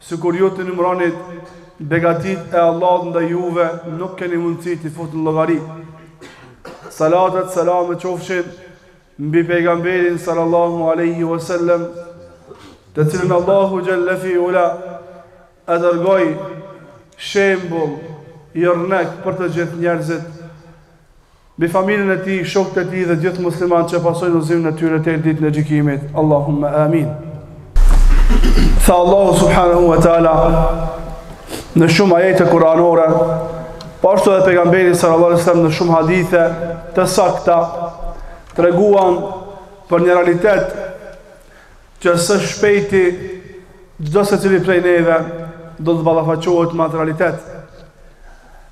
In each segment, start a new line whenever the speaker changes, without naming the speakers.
Sikur ju të numëroni begatitë e Allahut ndaj juve, nuk keni mundësi t'i futni në llogari. Salatet, selamet qofshin mbi pejgamberin sallallahu alaihi wasallam, të cilin Allahu xhalla fi ula e dërgoi shembull, yrnek për të gjithë njerëzit, Mbi familjen e tij, shokët e tij dhe gjithë muslimanët që pasojnë udhëzimin e tyre ten ditën e gjykimit. Allahumma amin. Tha Allahu subhanahu wa taala në shumë ajete kuranore, po ashtu edhe pejgamberi sallallahu alajhi wasallam në shumë hadithe të sakta treguan për një realitet që së shpejti çdo secili prej neve do të ballafaqohet me atë realitet.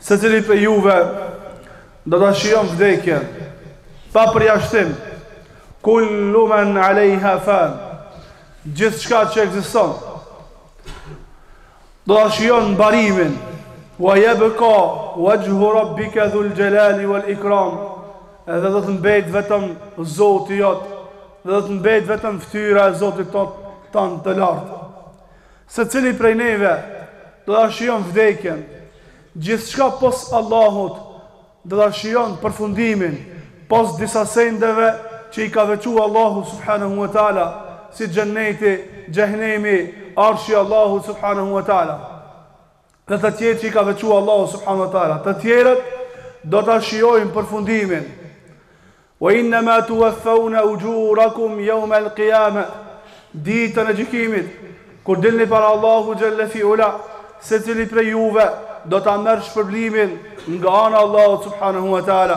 Secili prej juve do ta shijon vdekjen pa përjashtim. Kullu men alejha fan. Gjithçka që ekziston do ta shijon mbarimin. Wa yabqa wajhu rabbika dhul jalali wal ikram. Edhe do të mbet vetëm Zoti jot, dhe do të mbet vetëm fytyra e Zotit tot tan të lartë. Secili prej neve do ta shijon vdekjen, gjithçka pos Allahut do ta shijon përfundimin, pos disa sendeve që i ka veçu Allahu subhanehu ve teala, si xhenneti, xhehenemi, Arshi i Allahut subhanehu ve teala. Dhe të tjerë që i ka veçu Allahu subhanahu wa ta'ala, të tjerët do ta shijojnë përfundimin. Wa innama tuwaffawna ujurakum yawm al-qiyamah. Ditën e gjykimit, kur dilni para Allahu xhelle fi ula, secili prej juve do ta merr shpërblimin nga ana e Allahut subhanahu wa ta'ala.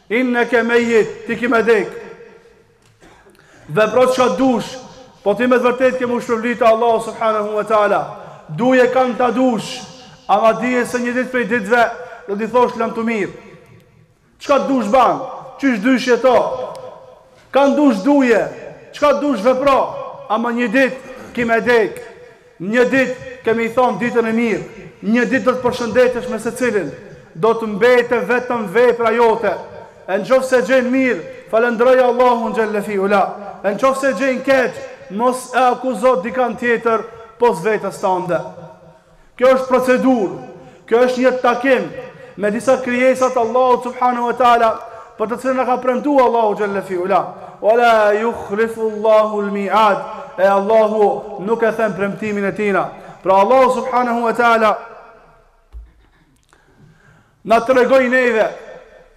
Inneke mejit, ti ki me dek. Vepro çka dush, po ti me të vërtet ke me u shpërbly te Allahu subhanahu wa ta'ala. Duje kan ta dush, ama dije se një ditë prej ditëve, do t'i thosh lamtumirë. Çka dush ban, qysh dush jeto, kan dush duje, çka dush vepro, ama një ditë ki me dek. Një ditë, ke me i thonë ditën e mirë, një ditë do të përshëndetesh me secilin, do të mbetë vetëm vepra jote. E në qoftë se gjen mirë, falënderoje Allahun xhelle fi ula. E në qoftë se gjen keq, mos e akuzo dikand tjetër pos vetes tande. Kjo është procedurë. Kjo është një takim me disa krijesa të Allahut subhanahu wa taala, për të cilën na ka premtu Allahu xhalla fi ula. Wala yukhlifu Allahu al-mi'ad. E Allahu nuk e then premtimin e tina. Pra Allahu subhanahu wa taala na tregoi neve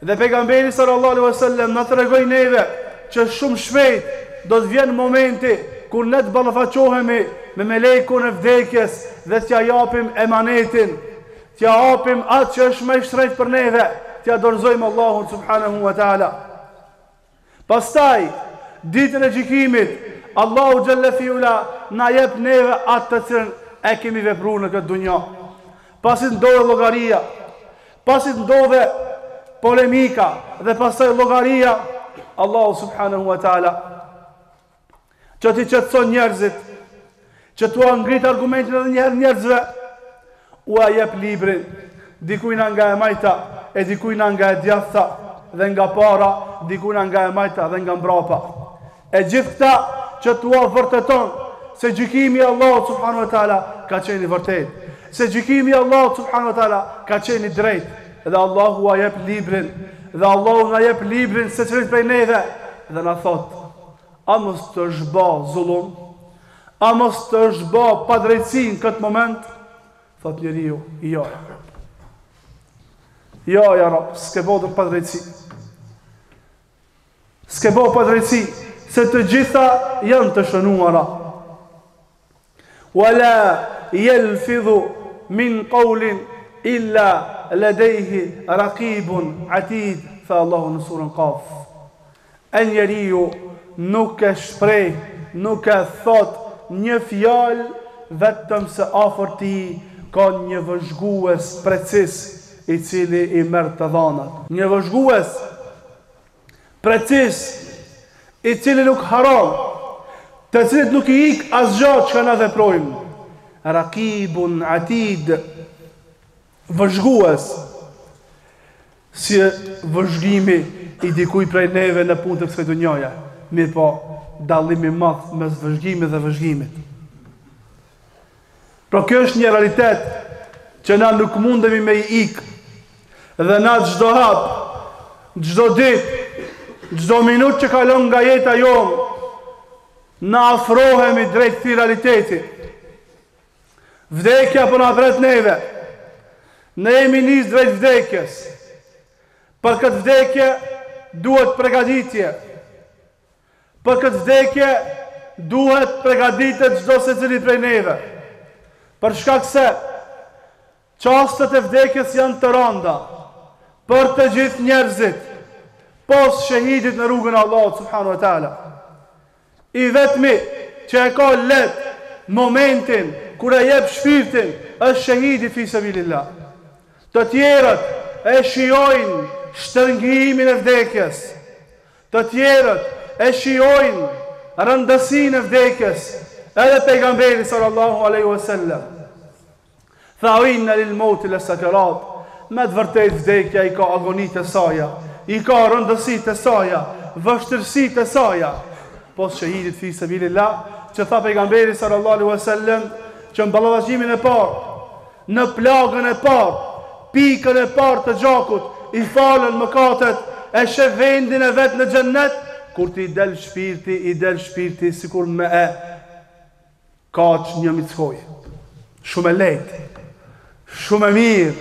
Dhe Pejgamberi sallallahu alejhi ve sellem na tregoi neve që shumë shpejt do të vjen momenti kur ne të ballafaqohemi me melekun e vdekjes dhe t'ja japim emanetin, t'ja japim atë që është ma i shtrejtë për neve, t'ja dorëzojmë Allahut subhanehu ve teala. Pastaj, Ditën e Gjykimit, Allahu xhelle fi ula na jep neve atë të cilën e kemi vepru në këtë dunja. Pasi të ndodhë llogaria, pasi të ndodhë polemika dhe pastaj llogaria, Allahu subhanehu wa taala, që t'i qetëson njerëzit, që t'ua ngrit argumentin edhe njëherë njerëzve, ua jep librin, dikujna nga e majta, e dikujna nga e djatha, dhe nga para, dikujna nga e majta dhe nga mbrapa. E gjithë këto që t'ua vërteton se gjykimi i Allahut subhanehu ve teala ka qen i vërtetë, se gjykimi i Allahut subhanehu ve teala ka qen i drejtë, dhe Allahu ua jep librin, dhe Allahu na jep librin secilit prej neve, dhe na thotë, A mos të është ba zullum? A mos të është ba padrejtësi në këtë moment? Thotë njeriu, jo, ja Rab. Jo, ja Rab, s'ke bo padrejtësi. S'ke bo padrejtësi, se të gjitha janë të shënuara. Ma yalfidhu min qawlin illa ladayhi raqibun atid, tha Allahu në suren Qaf. E njeriu nuk e shpreh, nuk e thotë një fjalë vetëm se afër tij ka një vëzhgues preciz i cili i merr të dhanat. Një vëzhgues Preciz, i cili nuk harron, të cilit nuk i ik asgjë çka na veprojmë. Rakibun Atid, vëzhgues, si vëzhgimi i dikujt prej neve në punë të kësaj dunjaje. Mirëpo, dallimi i madh mes vëzhgimit dhe vëzhgimit. Pra kjo është një realitet që na nuk mundemi me i ik dhe na çdo hap, çdo ditë, çdo minutë që kalon nga jeta jonë, na afrohemi drejt këtij realiteti. Vdekja po na pret neve. Ne jemi nis drejt vdekjes. Për këtë vdekje duhet pregaditje, Për këtë vdekje duhet pregaditet çdo secili prej neve. Për shkak se çastet e vdekjes janë të rënda për të gjithë njerëzit pos shehidit në rrugën e Allahut subhanahu wa taala. I vetmi që e ka leht momentin kur e jep shpirtin është shehidi fi sabilillah. Të tjerët e shijojnë shtrëngimin e vdekjes. Të tjerët e shijojnë rëndësinë e vdekjes, edhe Pejgamberi sallallahu alejhi ve sellem tha inna lil mauti la sakarat, me të vërtetë vdekja i ka agonitë e saja, i ka rëndësitë e saja, vështirësitë e saja. Pos shehidit fi sebilillah, që tha Pejgamberi sallallahu alejhi ve sellem, që në ballafaqimin e parë Në plagën e parë, pikën e parë të gjakut, i falen mëkatet, e sheh vendin e vet në xhennet, kur t'i del shpirti, i del shpirti sikur me e kafshu një mushkojë. Shumë e lehtë. Shumë e mirë.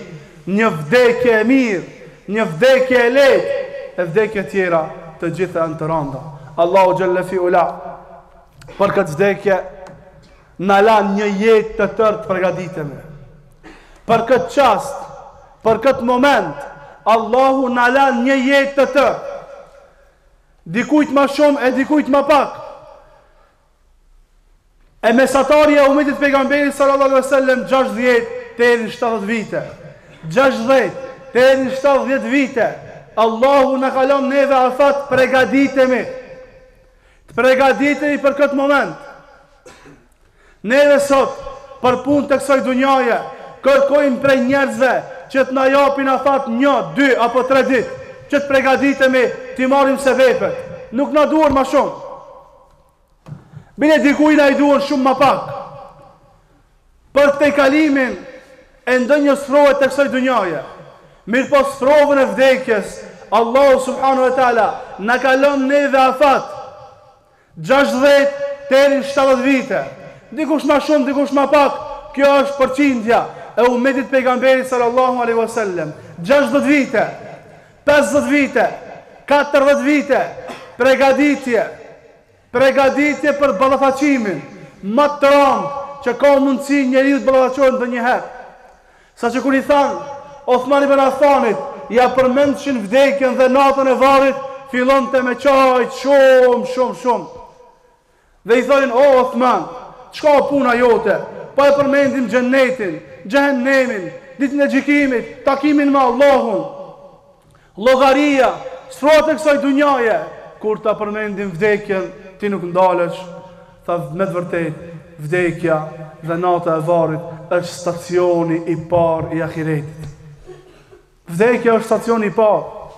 Një vdekje e mirë, një vdekje e lehtë, e vdekjet tjera, të gjitha janë të rënda. Allahu xhel-le fi ula për këtë vdekje Na ka lanë një jetë të tërë të pregaditemi. Për këtë çast, për këtë moment, Allahu na ka lanë një jetë të tërë. Dikujt ma shumë e dikujt ma pak. E mesatarja e ummetit Pejgamberit sallallahu alaihi wasallam 60 deri në 70 vite. 60 deri në 70 vite. Allahu na ka lënë neve afat pregaditemi. Të pregaditemi për këtë moment. Ne edhe sot, për punë të kësaj dunjaje, kërkojmë prej njerëzve që të na japin afat një, dy apo tre ditë, që të pregaditemi t'i marrim sebepet. Nuk na duhen ma shumë. Bile dikujt na i duhen shumë ma pak. Për tejkalimin e ndonjë sprove të kësaj dunjaje, mirëpo sprovën e vdekjes, Allahu subhanu e teala na ka lënë neve afat gjashtëdhjetë deri në shtatëdhjetë vite, dikush ma shumë, dikush ma pak, kjo është përqindja e ummetit të Pejgamberit sallallahu alejhi ve sellem, gjashtëdhjetë vite, pesëdhjetë vite, katërdhjetë vite pregaditje, Pregaditje për ballafaqimin ma të randë që ka mundësi njeriu të ballafaqohet ndonjëherë. Saqë kur i thanë Othman ibn Affanit, ia përmendshin vdekjen dhe natën e varrit, fillonte me qajtë shumë, shumë, shumë. Dhe i thonin, O Othman, çka o puna jote, po e përmendim Xhennetin, Xhehennemin, Ditën e Gjykimit, takimin me Allahun. Llogaria. Sfidat e kësaj dunjaje, kur ta përmendim vdekjen, ti nuk ndalesh, tha me të vërtetë, vdekja dhe nata e varrit është stacioni i parë i ahiretit. Vdekja është stacioni i parë.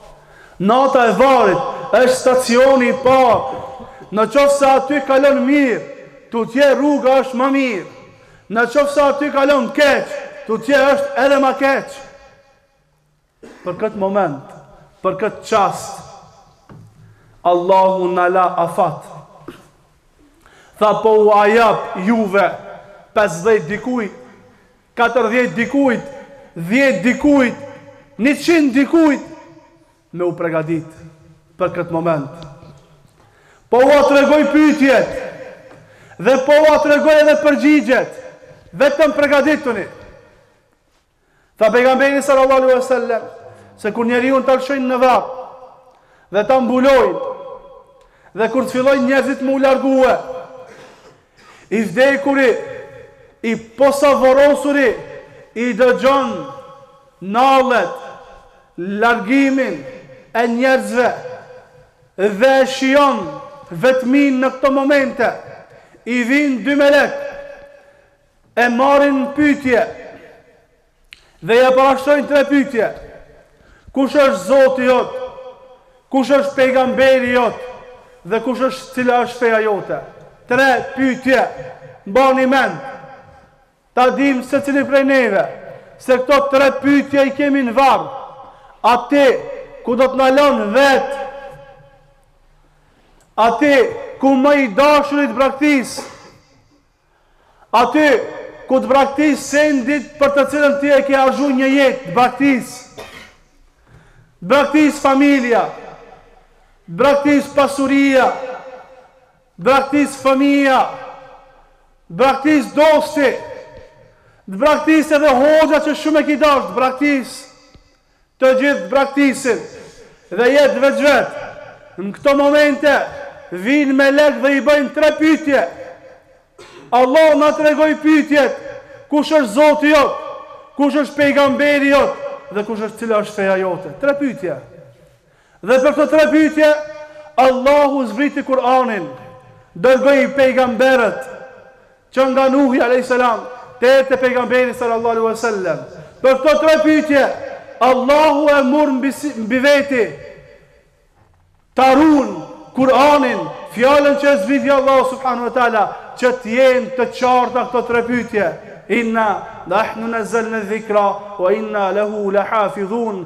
Nata e varrit është stacioni i parë. Në qoftë se aty kalon mirë, tutje rruga është ma mirë. Në qoftë se aty kalon keq, tutje është edhe ma keq. Për këtë moment, për këtë çast, Allahu na la afat. Tha po ua jap juve 50 dikujt, 40 dikujt, 10 dikujt, 100 dikujt me u pregadit për këtë moment. Po u atregoj pytjet dhe po ua tregoj edhe përgjigjet, vetëm pregadituni. Tha pejgamberi sallallahu alaihi wasallam se kur njeriun ta lëshojnë në varr dhe ta mbulojnë dhe kur të fillojnë njerëzit me u largue i vdekuri i posavorrosuri i dëgjon nallet largimin e njerëzve dhe shijon vetminë në këto momente i vijnë dy melek E marrin në pyetje dhe ia parashtrojnë tre pyetje. Kush është Zoti jot? Kush është pejgamberi jot? Dhe kush është cila është feja jote? Tre pyetje. Mbani mend. Ta dim secili prej neve, se këto tre pyetje i kemi në varr. Aty ku do të na lonë vetë. Aty ku ma i dashuri t'braktis. Aty, ku të braktis sendi për të cilën ti e ke harxhu një jetë, të braktis. Të braktis familja. Të braktis pasuria. Të braktis fëmija. Të braktis dosti. Të braktis edhe hoxha që shumë e ki dashtë, të braktis. Të gjithë të braktisin dhe jet veç vetë në këto momente vijnë melekë dhe i bëjnë tre pyetje Allahu na tregoi pyetjet kush është Zoti jot kush është pejgamberi jot dhe kush është cila është feja jote tre pyetje Dhe për këto tre pyetje, Allahu zbriti Kur'anin, dërgoi pejgamberët, që nga Nuhi alejhi selam deri te pejgamberi sallallahu alejhi ve sellem. Për këto tre pyetje, Allahu e mur mbi veti ta run Kur'anin, fjalën që e zbriti Allahu subhanahu wa taala, që të jenë të qarta këto tre pyetje. Inna nahnu nazzalna dhikra wa inna lahu lahafizun.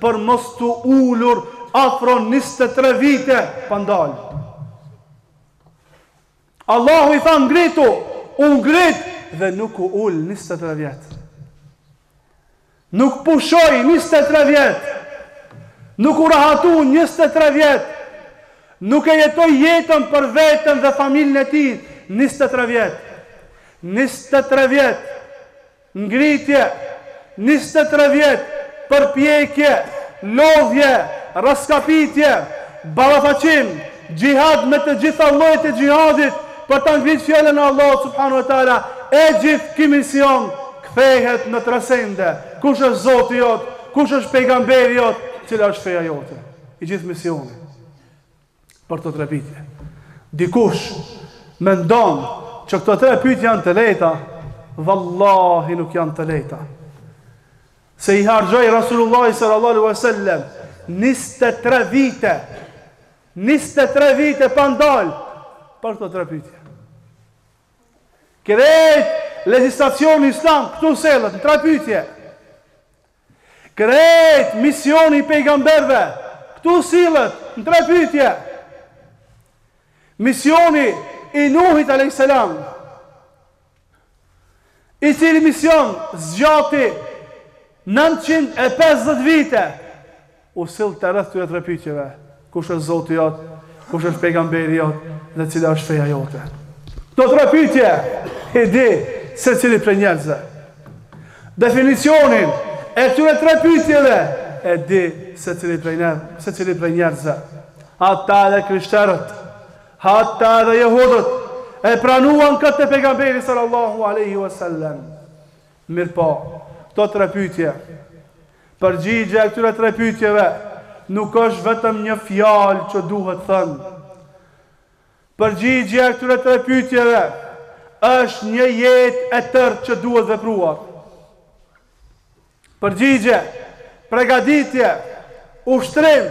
për mos t'u ulur afro njëzet e tre vite pa ndalë. Allahu i tha ngritu, u ngrit dhe nuk u ul njëzet e tre vjet. Nuk pushoi njëzet e tre vjet. Nuk u rahatu njëzet e tre vjet. Nuk e jetoi jetën për veten dhe familjen e tij njëzet e tre vjet. Njëzet e tre vjet. Ngritje, njëzet e tre vjet, përpjekje, lodhje, rraskapitje, ballafaqim, xhihad me të gjitha llojet e xhihadit për ta ngritë fjalën e Allahut subhanehu ue teala, e gjithë ky mision kthehet në tre sende, kush është Zoti jot, kush është pejgamberi jot, cila është feja jote. I gjithë misioni. për këto tre pyetje. Dikush mendon që këto tre pyetje janë të lehta, vallahi nuk janë të lehta. Se i harxhoi Rasulullah sallallahu alaihi wasallam 23 vite. 23 vite pa ndal për këto tre pyetje. Krejt legjislacioni islam këtu sillet në tre pyetje. Krejt misioni i pejgamberëve këtu sillet në tre pyetje. Misioni i Nuhit alayhis salam. I cili mision zgjati 950 vite. u sillte rreth këtyre tre pyetjeve, Kush është Zoti jot? Kush është pejgamberi jot? Dhe cila është feja jote? Këto tre pyetje i di secili prej njerëzve. Definicionin e këtyre tre pyetjeve e di secili prej ne, secili prej njerëzve. Hatta edhe krishterët, hatta edhe jehudët e pranuan këtë te pejgamberi sallallahu alaihi wasallam. Mirëpo, këto tre pyetje, përgjigja e këtyre tre pyetjeve nuk është vetëm një fjalë që duhet thënë. Përgjigja e këtyre tre pyetjeve është një jetë e tërë që duhet vepruar. Përgjigje, pregaditje, ushtrim,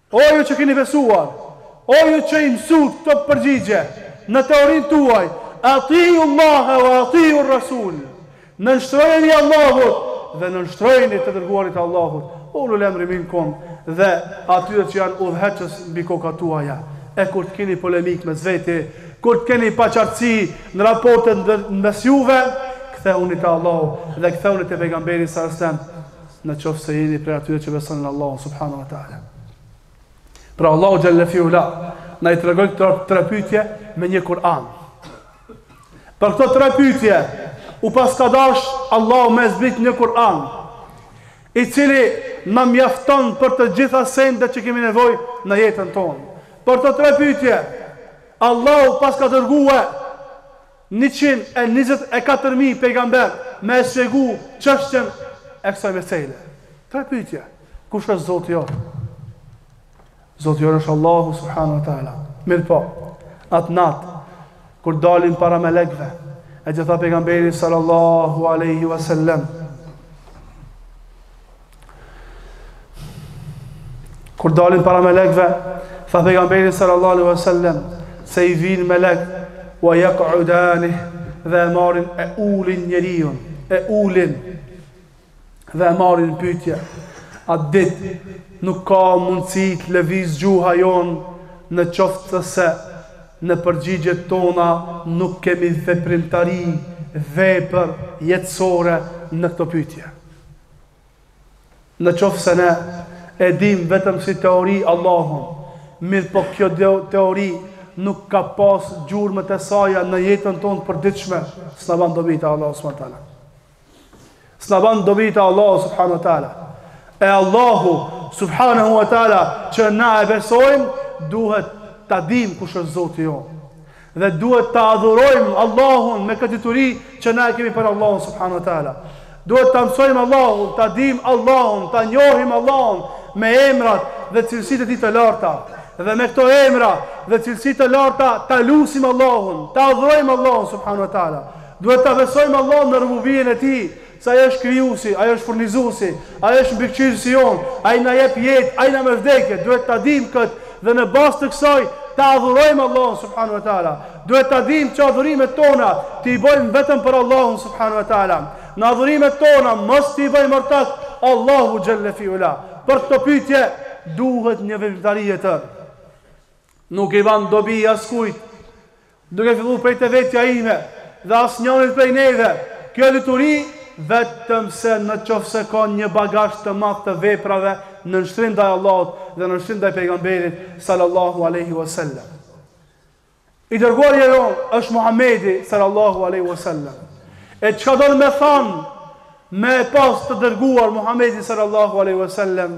O ju që keni besuar, o ju që i mësut këto përgjigje në teorinë tuaj, Ati'u Allahe wa Ati'u Rasul, Nënshtrojeni Allahut dhe nënshtrojeni të dërguarit të Allahut, Ulul Emri Minkum, dhe atyre që janë udhëheqës mbi kokat tuaja. E kur të keni polemikë mes veti, kur të keni paqartësi në raportet mes juve, kthehuni te Allahu dhe kthehuni te Pejgamberi sallallahu alejhi ve sellem. në qoftë se jeni prej atyre që besoni në Allahun subhanahu wa taala. Pra Allahu xhalla fi ula na i tregoi këto tre pyetje me një Kur'an. Për këto tre pyetje u paska dash Allahu me zbrit një Kur'an i cili na mjafton për të gjitha sendet që kemi nevojë në jetën tonë. Për këto tre pyetje Allahu paska dërguar njëqind e njëzet e katër mijë pejgamber me e shpjegu çështjen e kësaj mesele. Tre pyetje. Kush është Zoti jonë? Zoti jonë është Allahu subhanahu wa taala. Mirë po. At nat kur dalin para melekëve, e ç'tha pejgamberi sallallahu alaihi wasallam Kur dalin para melekve, tha pejgamberi sallallahu alaihi wasallam se i vin melek wa yaq'udani dhe e marrin e ulin njeriun, e ulin dhe e marrin pyetje. At dit nuk ka mundësi të lëviz gjuha jon në qoftë se në përgjigjet tona nuk kemi veprimtari, vepër jetësore në këto pyetje. Në qoftë se ne e dimë vetëm si teori Allahun, mirëpo kjo teori nuk ka pasë gjurmët e saja në jetën tonë të përditshme, s'na bën dobi te Allahu subhanahu wa taala. S'na bën dobi te Allahu subhanahu wa taala. E Allahu subhanahu wa taala që na e besojmë, duhet ta dimë kush është Zoti jonë. Dhe duhet ta adhurojmë Allahun me këtë dituri që na e kemi për Allahun subhanahu wa taala. Duhet ta mësojmë Allahun, ta dimë Allahun, ta njohim Allahun me emrat dhe cilësitë e tij të larta. Dhe me këto emra dhe cilësi të larta ta lusim Allahun, ta adhurojmë Allahun subhanahu wa taala. Duhet ta besojmë Allahun në rububien e tij, Se Ai është Krijuesi, Ai është Furnizuesi, Ai është Mbikëqyrësi jonë, Ai na jep jetë, Ai na merr vdekje. Duhet ta dimë këtë dhe në bazë të kësaj ta adhurojmë Allahun subhanu ve teala. Duhet ta dimë që adhurimet tona t'i bëjmë vetëm për Allahun subhanu ve teala. Në adhurimet tona mos t'i bëjmë ortak Allahu xhelle fi ula. Për këto pyetje duhet një veprimtari e tërë. Nuk i bën dobi askujt Duke filluar prej te vetja ime dhe asnjanit prej neve, kjo dituri, vetëm se në qoftë se ka një bagazh të madh të veprave nënshtrim ndaj Allahut dhe nënshtrim ndaj Pejgamberit, sallallahu alejhi ue sellem. I dërguari jonë është Muhamedi, sallallahu alejhi ue sellem. E çka don me thanë me e pas të dërguar Muhamedin, sallallahu alejhi ue sellem?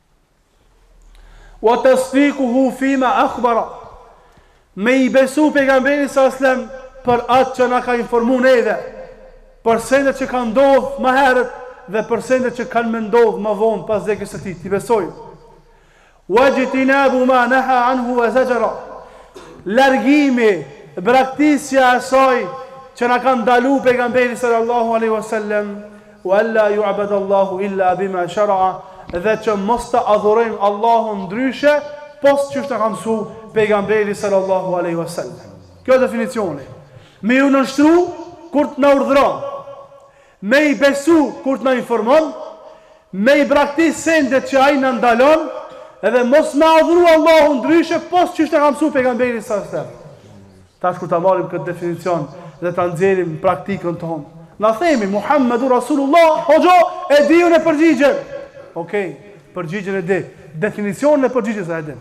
Wa tasdiquhu fima akhbara. Me i besu pejgamberit sa selam për atë që na ka informu edhe për sendet që ka ndodh ma herët dhe për sendet që kanë me ndodh ma vonë pas vdekjes së tij, t'i besojë. Wa ijtinabu ma naha anhu wa zajara. Largimi, braktisja e asaj që na ka ndalu pejgamberi sallallahu alaihi wasallam Wa alla yu'bad Allahu illa bima shara'a dhe që mos ta adhurojmë Allahun ndryshe pos çysh na ka mësu pejgamberi sallallahu alaihi wasallam. Ky është definicioni. Me iu nënshtru kur të na urdhëron. Me i besu kur të na informon, me i braktis sendet që ai na ndalon dhe mos me adhuru Allahun ndryshe pos çysh na ka mësu pejgamberi sallallahu alaihi wasallam. Tash kur ta marrim këtë definicion dhe ta nxjerrim në praktikën tonë, na themi Muhammedun Rasulullah, hoxhë, e di unë përgjigjen. Okej, përgjigjen e di. Definicionin e përgjigjes e di.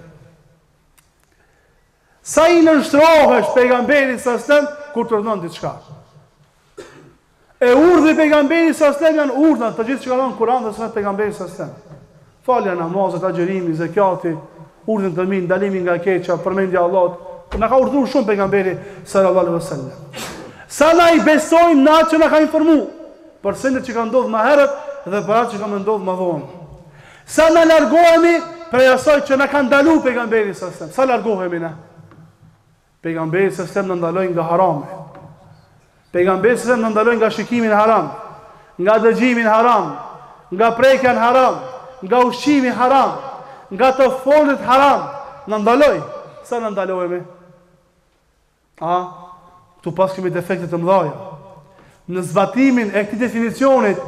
Sa i nënshtrohesh pejgamberit sa selam kur t'urdhnon diçka. E urdhri i pejgamberit sa selam janë urdhra të gjithë që ka dhënë Kurani dhe Suneti i pejgamberit sa selam. Falja e namazit, agjërimi, zekati, urdhri në të mirë, ndalimi nga e keqja, përmendja e Allahut, na ka urdhëru shumë pejgamberi sallallahu alaihi wasallam. Sa na i besojmë në atë që na ka informu, për sendet që ka ndodh ma herët dhe për atë që ka me ndodh ma vonë. Sa na largohemi prej asaj që na ka ndalu pejgamberi sallallahu alaihi wasallam. Sa largohemi na? Pejgamberi sa selam na ndaloi nga harami. Pejgamberi sa selam na ndaloi nga shikimi në haram, nga dëgjimi në haram, nga prekja në haram, nga ushqimi haram, nga të folurit haram, na ndaloi. Sa na ndalohemi? A, këtu paskemi defekte të mdhaja. Në zbatimin e këtij definicionit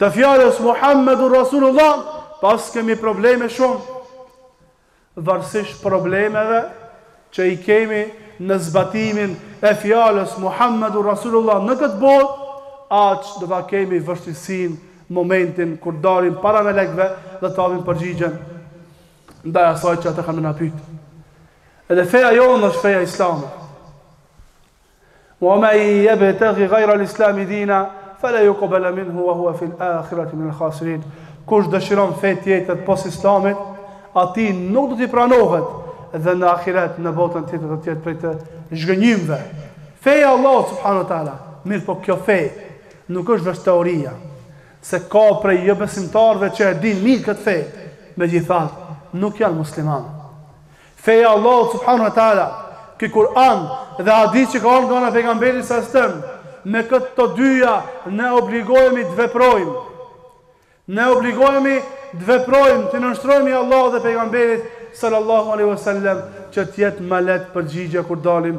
të fjalës Muhammedun Rasulullah, paskemi probleme shumë. varësisht problemeve që i kemi në zbatimin e fjalës Muhammedur Rasulullah në këtë botë, aq do ta kemi vështirësinë momentin kur dalim para melekëve dhe të japim përgjigjen ndaj asaj që ata kanë me na pyet. Edhe feja jonë është feja islame. Wa men yabtaghi ghayra al-islami dina falan yuqbala minhu wa huwa fi al-akhirati min al-khasirin. Kush dëshiron fe tjetër pos Islamit, atij nuk do t'i pranohet dhe në ahiret, në botën tjetër do të jetë prej të zhgënjymve. Feja e Allahut subhanahu wa taala, mirëpo kjo fe nuk është veç teoria, se ka prej jobesimtarëve që e dinë mirë këtë fe, megjithatë nuk janë muslimanë. Feja e Allahut subhanu e teala, ky Kur'an dhe hadith që ka ardhur nga ana e pejgamberit sa selam, me këto të dyja ne obligohemi të veprojmë. Ne obligohemi të veprojmë, t'i nënshtrohemi Allahut dhe pejgamberit sallallahu alaihi wasallam që të jetë më lehtë përgjigja kur dalim